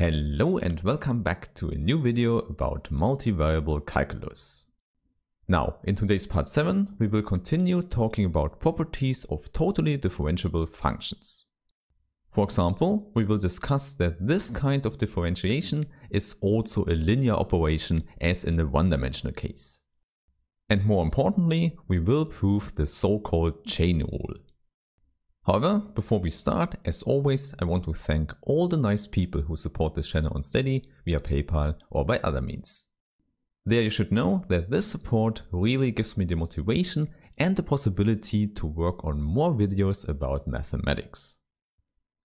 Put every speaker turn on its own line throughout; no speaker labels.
Hello and welcome back to a new video about multivariable calculus. Now, in today's part 7, we will continue talking about properties of totally differentiable functions. For example, we will discuss that this kind of differentiation is also a linear operation as in the one-dimensional case. And more importantly, we will prove the so-called chain rule. However, before we start, as always, I want to thank all the nice people who support this channel on Steady via PayPal or by other means. There you should know that this support really gives me the motivation and the possibility to work on more videos about mathematics.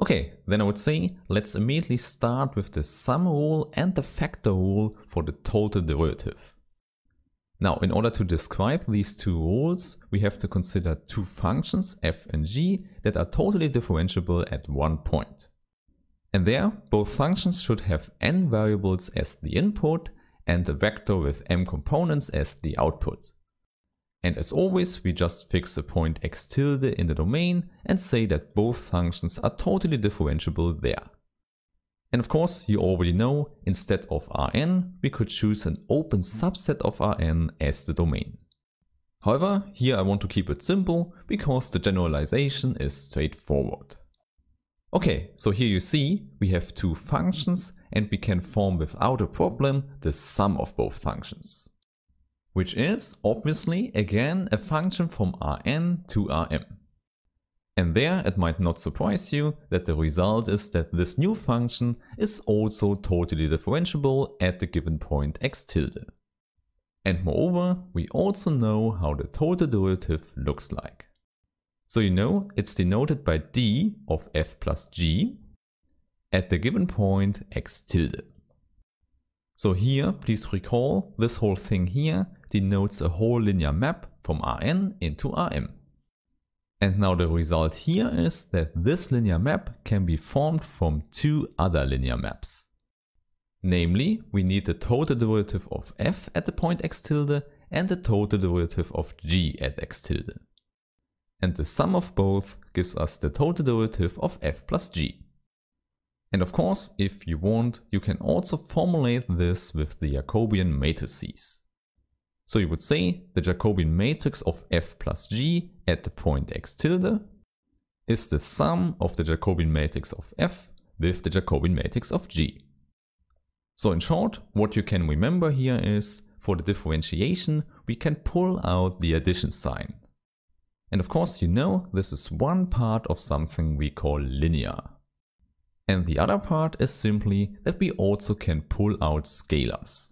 Okay, then I would say let's immediately start with the sum rule and the factor rule for the total derivative. Now, in order to describe these two rules, we have to consider two functions f and g that are totally differentiable at one point. And there, both functions should have n variables as the input and a vector with m components as the output. And as always, we just fix a point x tilde in the domain and say that both functions are totally differentiable there. And of course, you already know, instead of Rn, we could choose an open subset of Rn as the domain. However, here I want to keep it simple, because the generalization is straightforward. Okay, so here you see, we have two functions and we can form without a problem the sum of both functions. Which is, obviously, again a function from Rn to Rm. And there it might not surprise you that the result is that this new function is also totally differentiable at the given point x tilde. And moreover, we also know how the total derivative looks like. So you know it's denoted by d of f plus g at the given point x tilde. So here, please recall, this whole thing here denotes a whole linear map from Rn into Rm. And now the result here is that this linear map can be formed from two other linear maps. Namely, we need the total derivative of f at the point x tilde and the total derivative of g at x tilde. And the sum of both gives us the total derivative of f plus g. And of course, if you want, you can also formulate this with the Jacobian matrices. So you would say the Jacobian matrix of f plus g at the point x tilde is the sum of the Jacobian matrix of f with the Jacobian matrix of g. So in short, what you can remember here is for the differentiation, we can pull out the addition sign. And of course, you know this is one part of something we call linear. And the other part is simply that we also can pull out scalars.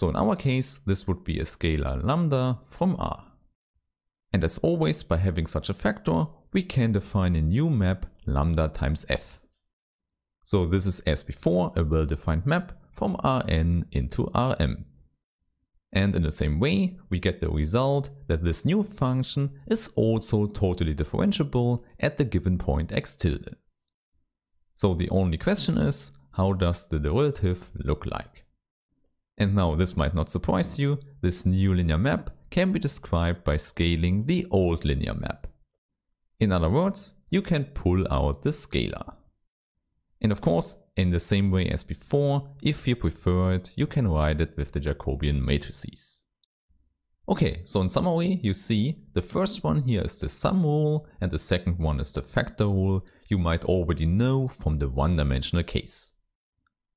So in our case, this would be a scalar lambda from R. And as always, by having such a factor, we can define a new map lambda times f. So this is as before a well-defined map from Rn into Rm. And in the same way, we get the result that this new function is also totally differentiable at the given point x tilde. So the only question is, how does the derivative look like? And now this might not surprise you, this new linear map can be described by scaling the old linear map. In other words, you can pull out the scalar. And of course, in the same way as before, if you prefer it, you can write it with the Jacobian matrices. Okay, so in summary, you see the first one here is the sum rule and the second one is the factor rule you might already know from the one-dimensional case.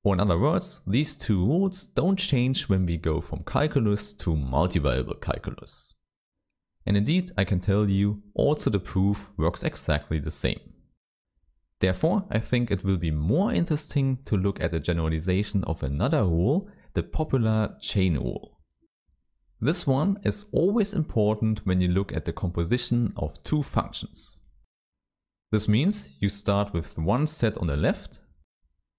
Or in other words, these two rules don't change when we go from calculus to multivariable calculus. And indeed, I can tell you, also the proof works exactly the same. Therefore, I think it will be more interesting to look at a generalization of another rule, the popular chain rule. This one is always important when you look at the composition of two functions. This means you start with one set on the left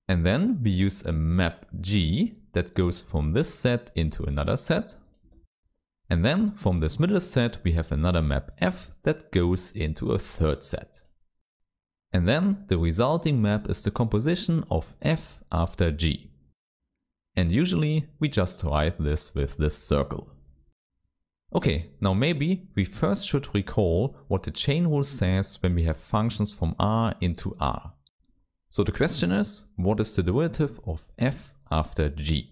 and then we use a map G that goes from this set into another set. And then from this middle set we have another map F that goes into a third set. And then the resulting map is the composition of F after G. And usually we just write this with this circle. Okay, now maybe we first should recall what the chain rule says when we have functions from R into R. So the question is, what is the derivative of f after g?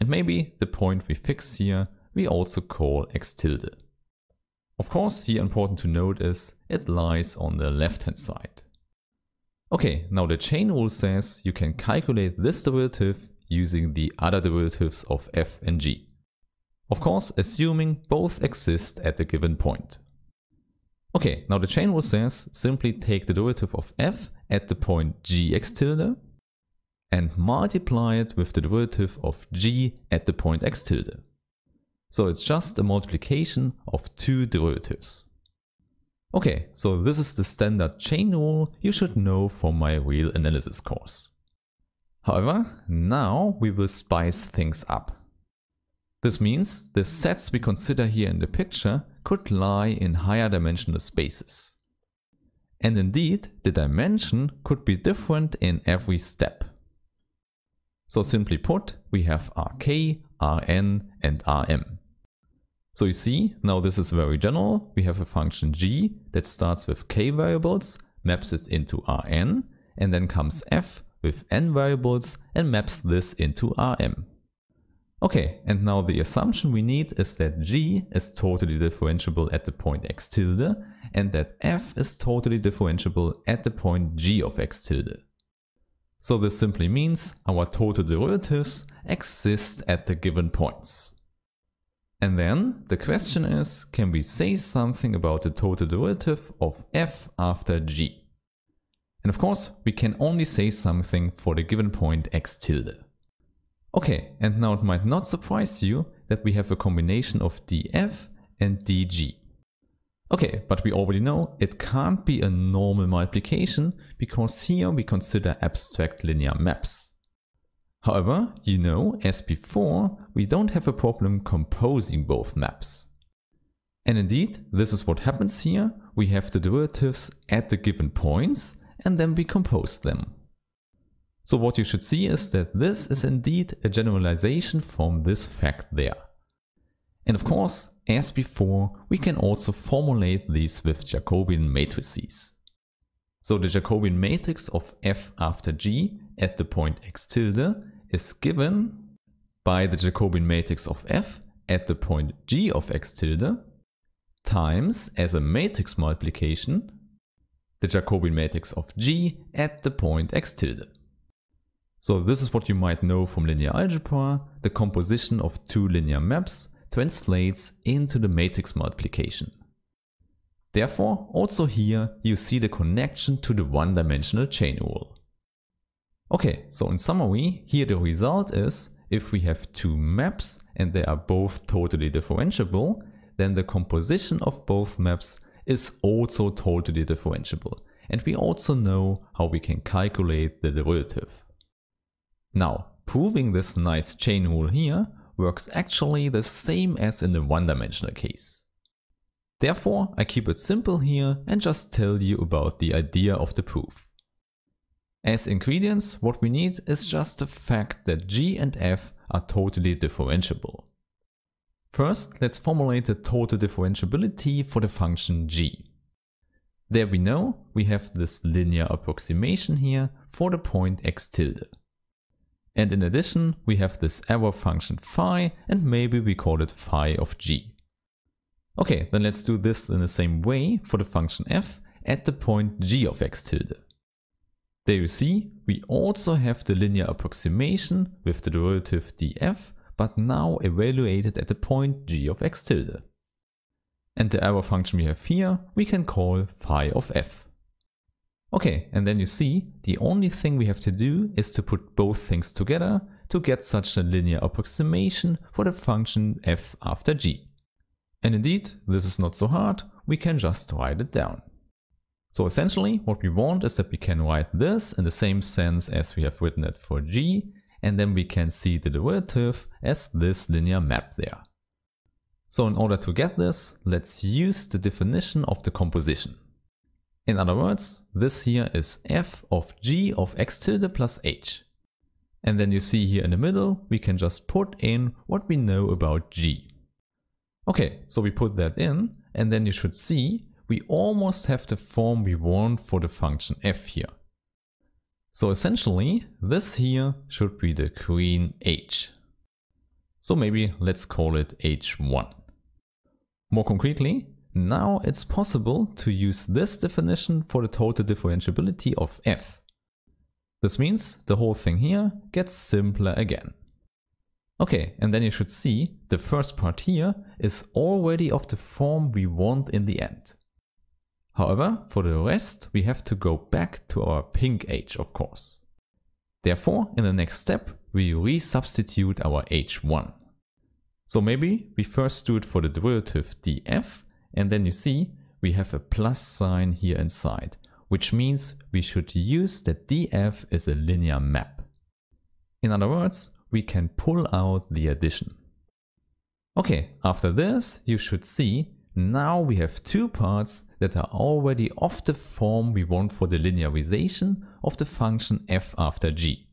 And maybe the point we fix here we also call x tilde. Of course, here important to note is it lies on the left hand side. Okay, now the chain rule says you can calculate this derivative using the other derivatives of f and g. Of course, assuming both exist at a given point. Okay, now the chain rule says simply take the derivative of f at the point gx tilde and multiply it with the derivative of g at the point x tilde. So it's just a multiplication of two derivatives. Okay, so this is the standard chain rule you should know from my real analysis course. However, now we will spice things up. This means the sets we consider here in the picture could lie in higher dimensional spaces. And indeed, the dimension could be different in every step. So simply put, we have Rk, Rn and Rm. So you see, now this is very general. We have a function g that starts with k variables, maps it into Rn, and then comes f with n variables and maps this into Rm. Okay, and now the assumption we need is that g is totally differentiable at the point x tilde and that f is totally differentiable at the point g of x tilde. So this simply means our total derivatives exist at the given points. And then the question is, can we say something about the total derivative of f after g? And of course, we can only say something for the given point x tilde. Okay, and now it might not surprise you that we have a combination of df and dg. Okay, but we already know it can't be a normal multiplication because here we consider abstract linear maps. However, you know, as before, we don't have a problem composing both maps. And indeed, this is what happens here. We have the derivatives at the given points and then we compose them. So what you should see is that this is indeed a generalization from this fact there. And of course, as before, we can also formulate these with Jacobian matrices. So the Jacobian matrix of f after g at the point x tilde is given by the Jacobian matrix of f at the point g of x tilde times as a matrix multiplication the Jacobian matrix of g at the point x tilde. So this is what you might know from linear algebra. The composition of two linear maps translates into the matrix multiplication. Therefore, also here you see the connection to the one-dimensional chain rule. Okay, so in summary, here the result is if we have two maps and they are both totally differentiable, then the composition of both maps is also totally differentiable. And we also know how we can calculate the derivative. Now, proving this nice chain rule here works actually the same as in the one-dimensional case. Therefore, I keep it simple here and just tell you about the idea of the proof. As ingredients, what we need is just the fact that g and f are totally differentiable. First, let's formulate the total differentiability for the function g. There we know we have this linear approximation here for the point x tilde. And in addition, we have this error function phi and maybe we call it phi of g. Okay, then let's do this in the same way for the function f at the point g of x tilde. There you see, we also have the linear approximation with the derivative df but now evaluated at the point g of x tilde. And the error function we have here, we can call phi of f. Okay, and then you see, the only thing we have to do is to put both things together to get such a linear approximation for the function f after g. And indeed, this is not so hard, we can just write it down. So essentially, what we want is that we can write this in the same sense as we have written it for g, and then we can see the derivative as this linear map there. So in order to get this, let's use the definition of the composition. In other words, this here is f of g of x tilde plus h. And then you see here in the middle, we can just put in what we know about g. Okay, so we put that in, and then you should see we almost have the form we want for the function f here. So essentially, this here should be the queen h. So maybe let's call it h1. More concretely, now it's possible to use this definition for the total differentiability of f. This means the whole thing here gets simpler again. Okay, and then you should see the first part here is already of the form we want in the end. However, for the rest, we have to go back to our pink h, of course. Therefore, in the next step, we resubstitute our h1. So maybe we first do it for the derivative df, and then you see we have a plus sign here inside, which means we should use that df is a linear map. In other words, we can pull out the addition. Okay, after this, you should see now we have two parts that are already of the form we want for the linearization of the function f after g.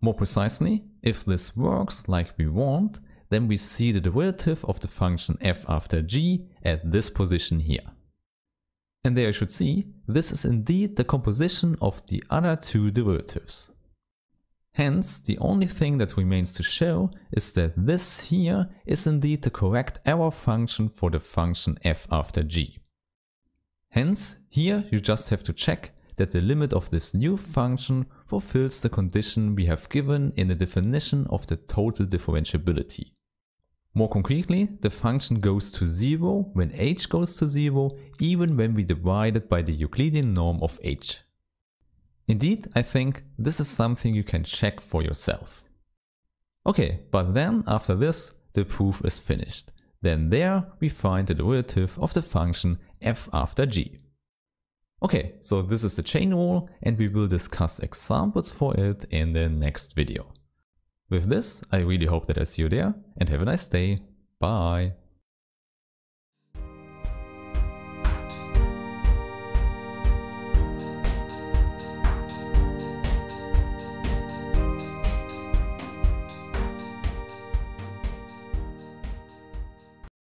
More precisely, if this works like we want, then we see the derivative of the function f after g at this position here. And there you should see, this is indeed the composition of the other two derivatives. Hence, the only thing that remains to show is that this here is indeed the correct error function for the function f after g. Hence, here you just have to check that the limit of this new function fulfills the condition we have given in the definition of the total differentiability. More concretely, the function goes to 0 when h goes to 0 even when we divide it by the Euclidean norm of h. Indeed, I think this is something you can check for yourself. Okay, but then after this, the proof is finished. Then there we find the derivative of the function f after g. Okay, so this is the chain rule and we will discuss examples for it in the next video. With this, I really hope that I see you there and have a nice day. Bye.